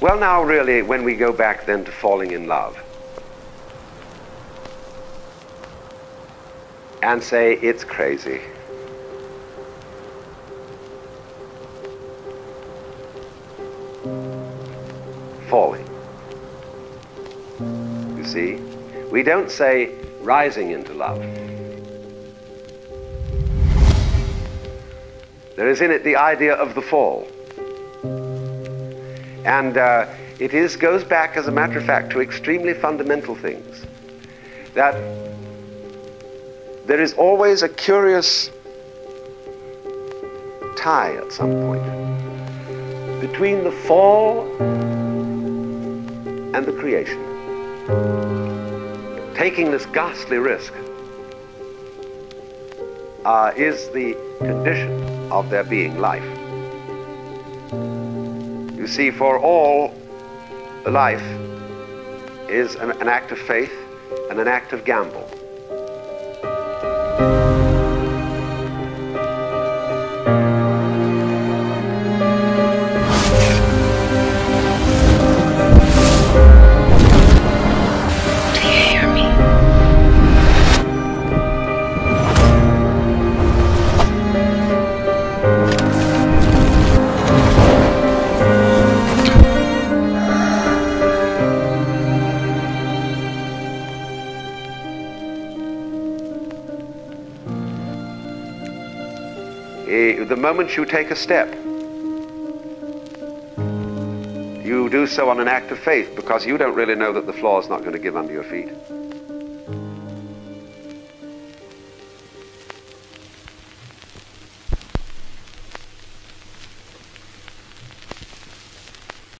Well, now, really, when we go back then to falling in love and say it's crazy. Falling. You see? We don't say rising into love. There is in it the idea of the fall. And uh, it is, goes back, as a matter of fact, to extremely fundamental things. That there is always a curious tie at some point between the fall and the creation. Taking this ghastly risk uh, is the condition of there being life. You see, for all, life is an, an act of faith and an act of gamble. Eh, the moment you take a step, you do so on an act of faith because you don't really know that the floor is not going to give under your feet.